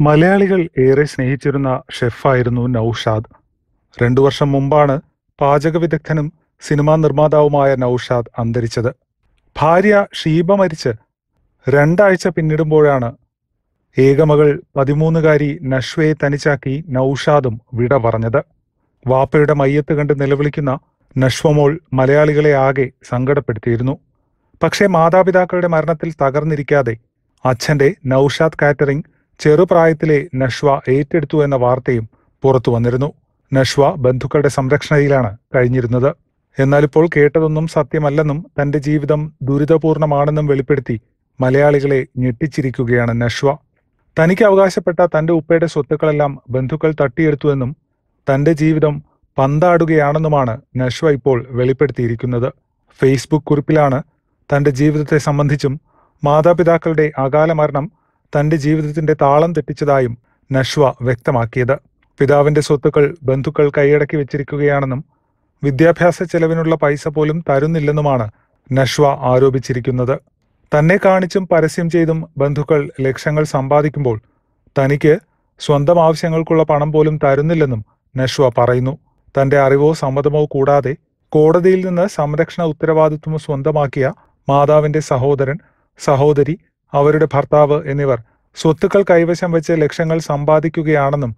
മലയാളികൾ ഏറെ സ്നേഹിച്ചിരുന്ന ഷെഫായിരുന്നു നൌഷാദ്. രണ്ടു വർഷം മുമ്പാണ് പാചക വിദഗ്ധനും സിനിമാ നിർമ്മാതാവുമായ നൌഷാദ് അന്തരിച്ചത്. ഭാര്യ ഷീബ മരിച്ച് രണ്ടാഴ്ച പിന്നിടുമ്പോഴാണ് ഏകമകൾ പതിമൂന്നുകാരി നഷ്വയെ തനിച്ചാക്കി നൌഷാദും വിട പറഞ്ഞത്. വാപ്പയുടെ മയ്യത്ത് കണ്ട് നിലവിളിക്കുന്ന നഷ്വമോൾ മലയാളികളെ ആകെ സങ്കടപ്പെടുത്തിയിരുന്നു. പക്ഷേ മാതാപിതാക്കളുടെ മരണത്തിൽ തകർന്നിരിക്കാതെ അച്ഛന്റെ നൌഷാദ് കാറ്ററിംഗ് ചെറുപ്രായത്തിലെ നഷ്വ ഏറ്റെടുത്തു എന്ന വാർത്തയും പുറത്തു വന്നിരുന്നു. നഷ്വ ബന്ധുക്കളുടെ സംരക്ഷണയിലാണ് കഴിഞ്ഞിരുന്നത്. എന്നാൽ ഇപ്പോൾ കേട്ടതൊന്നും സത്യമല്ലെന്നും തന്റെ ജീവിതം ദുരിതപൂർണമാണെന്നും വെളിപ്പെടുത്തി മലയാളികളെ ഞെട്ടിച്ചിരിക്കുകയാണ് നഷ്വ തനിക്ക് അവകാശപ്പെട്ട തന്റെ ഉപ്പയുടെ സ്വത്തുക്കളെല്ലാം ബന്ധുക്കൾ തട്ടിയെടുത്തുവെന്നും തന്റെ ജീവിതം പന്താടുകയാണെന്നുമാണ് നഷ്വ ഇപ്പോൾ വെളിപ്പെടുത്തിയിരിക്കുന്നത്. ഫേസ്ബുക്ക് കുറിപ്പിലാണ് തന്റെ ജീവിതത്തെ സംബന്ധിച്ചും മാതാപിതാക്കളുടെ അകാല മരണം തന്റെ ജീവിതത്തിന്റെ താളം തെറ്റിച്ചതായും നഷ്വ വ്യക്തമാക്കിയത്. പിതാവിന്റെ സ്വത്തുക്കൾ ബന്ധുക്കൾ കൈയടക്കി വെച്ചിരിക്കുകയാണെന്നും വിദ്യാഭ്യാസ ചെലവിനുള്ള പൈസ പോലും തരുന്നില്ലെന്നുമാണ് നഷ്വ ആരോപിച്ചിരിക്കുന്നത്. തന്നെ കാണിച്ചും പരസ്യം ചെയ്തും ബന്ധുക്കൾ ലക്ഷങ്ങൾ സമ്പാദിക്കുമ്പോൾ തനിക്ക് സ്വന്തം ആവശ്യങ്ങൾക്കുള്ള പണം പോലും തരുന്നില്ലെന്നും നഷ്വ പറയുന്നു. തന്റെ അറിവോ സമ്മതമോ കൂടാതെ കോടതിയിൽ നിന്ന് സംരക്ഷണ ഉത്തരവാദിത്വം സ്വന്തമാക്കിയ മാതാവിന്റെ സഹോദരൻ സഹോദരി അവരുടെ ഭർത്താവ് എന്നിവർ സ്വത്തുക്കൾ കൈവശം വെച്ച് ലക്ഷങ്ങൾ സമ്പാദിക്കുകയാണെന്നും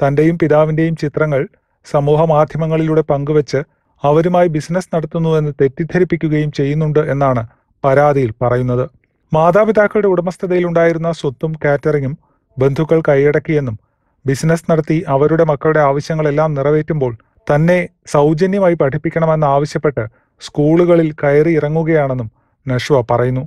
തന്റെയും പിതാവിന്റെയും ചിത്രങ്ങൾ സമൂഹ മാധ്യമങ്ങളിലൂടെ പങ്കുവച്ച് അവരുമായി ബിസിനസ് നടത്തുന്നുവെന്ന് തെറ്റിദ്ധരിപ്പിക്കുകയും ചെയ്യുന്നുണ്ട് എന്നാണ് പരാതിയിൽ പറയുന്നത്. മാതാപിതാക്കളുടെ ഉടമസ്ഥതയിലുണ്ടായിരുന്ന സ്വത്തും കാറ്ററിംഗും ബന്ധുക്കൾ കൈയടക്കിയെന്നും ബിസിനസ് നടത്തി അവരുടെ മക്കളുടെ ആവശ്യങ്ങളെല്ലാം നിറവേറ്റുമ്പോൾ തന്നെ സൗജന്യമായി പഠിപ്പിക്കണമെന്ന് ആവശ്യപ്പെട്ട് സ്കൂളുകളിൽ കയറി ഇറങ്ങുകയാണെന്നും നഷ്വ പറയുന്നു.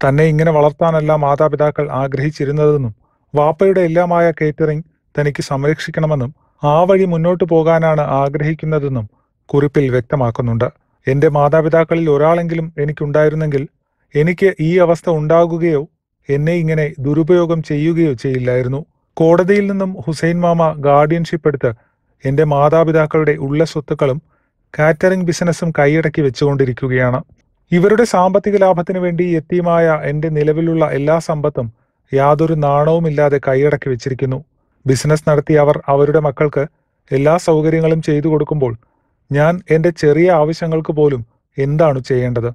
തന്നെ ഇങ്ങനെ വളർത്താനല്ല മാതാപിതാക്കൾ ആഗ്രഹിച്ചിരുന്നതെന്നും വാപ്പയുടെ എല്ലാമായ കേറ്ററിംഗ് തനിക്ക് സംരക്ഷിക്കണമെന്നും ആ വഴി മുന്നോട്ടു പോകാനാണ് ആഗ്രഹിക്കുന്നതെന്നും കുറിപ്പിൽ വ്യക്തമാക്കുന്നുണ്ട്. എന്റെ മാതാപിതാക്കളിൽ ഒരാളെങ്കിലും എനിക്കുണ്ടായിരുന്നെങ്കിൽ എനിക്ക് ഈ അവസ്ഥ ഉണ്ടാകുകയോ എന്നെ ഇങ്ങനെ ദുരുപയോഗം ചെയ്യുകയോ ചെയ്യില്ലായിരുന്നു. കോടതിയിൽ നിന്നും ഹുസൈൻ മാമ ഗാർഡിയൻഷിപ്പ് എടുത്ത് എന്റെ മാതാപിതാക്കളുടെ ഉള്ള സ്വത്തുക്കളും കാറ്ററിംഗ് ബിസിനസ്സും കൈയടക്കി വെച്ചുകൊണ്ടിരിക്കുകയാണ്. ഇവരുടെ സാമ്പത്തിക ലാഭത്തിനു വേണ്ടി എത്തിയുമായ എന്റെ നിലവിലുള്ള എല്ലാ സമ്പത്തും യാതൊരു നാണവുമില്ലാതെ കൈയടക്കി വെച്ചിരിക്കുന്നു. ബിസിനസ് നടത്തി അവർ അവരുടെ മക്കൾക്ക് എല്ലാ സൗകര്യങ്ങളും ചെയ്തു കൊടുക്കുമ്പോൾ ഞാൻ എന്റെ ചെറിയ ആവശ്യങ്ങൾക്ക് പോലും എന്താണ് ചെയ്യേണ്ടത്?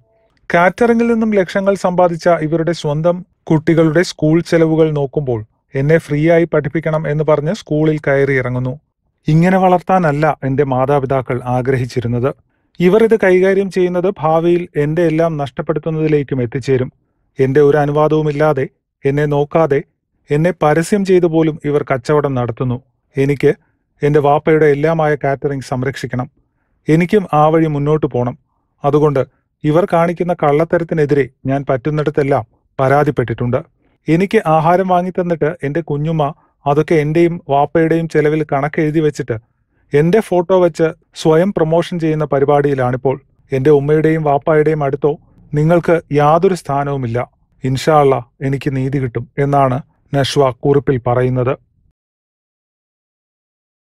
കാറ്ററിംഗിൽ നിന്നും ലക്ഷങ്ങൾ സമ്പാദിച്ച ഇവരുടെ സ്വന്തം കുട്ടികളുടെ സ്കൂൾ ചെലവുകൾ നോക്കുമ്പോൾ എന്നെ ഫ്രീ ആയി പഠിപ്പിക്കണം എന്ന് പറഞ്ഞ് സ്കൂളിൽ കയറി ഇറങ്ങുന്നു. ഇങ്ങനെ വളർത്താനല്ല എന്റെ മാതാപിതാക്കൾ ആഗ്രഹിച്ചിരുന്നത്. ഇവർ ഇത് കൈകാര്യം ചെയ്യുന്നത് ഭാവിയിൽ എന്റെ എല്ലാം നഷ്ടപ്പെടുത്തുന്നതിലേക്കും എത്തിച്ചേരും. എന്റെ ഒരു അനുവാദവുമില്ലാതെ എന്നെ നോക്കാതെ എന്നെ പരസ്യം ചെയ്തു പോലും ഇവർ കച്ചവടം നടത്തുന്നു. എനിക്ക് എന്റെ വാപ്പയുടെ എല്ലാമായ കാറ്ററിംഗ് സംരക്ഷിക്കണം. എനിക്കും ആ വഴി മുന്നോട്ട് പോകണം അതുകൊണ്ട് ഇവർ കാണിക്കുന്ന കള്ളത്തരത്തിനെതിരെ ഞാൻ പറ്റുന്നിടത്തെല്ലാം പരാതിപ്പെട്ടിട്ടുണ്ട്. എനിക്ക് ആഹാരം വാങ്ങി തന്നിട്ട് എന്റെ കുഞ്ഞുമ്മ അതൊക്കെ എന്റെയും വാപ്പയുടെയും ചെലവിൽ കണക്കെഴുതി വെച്ചിട്ട് എന്റെ ഫോട്ടോ വെച്ച് സ്വയം പ്രൊമോഷൻ ചെയ്യുന്ന പരിപാടിയിലാണിപ്പോൾ. എന്റെ ഉമ്മയുടെയും വാപ്പായുടെയും അടുത്തോ നിങ്ങൾക്ക് യാതൊരു സ്ഥാനവുമില്ല. ഇൻഷാള്ള എനിക്ക് നീതി കിട്ടും എന്നാണ് നഷ്വ കുറിപ്പിൽ പറയുന്നത്.